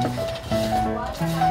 What?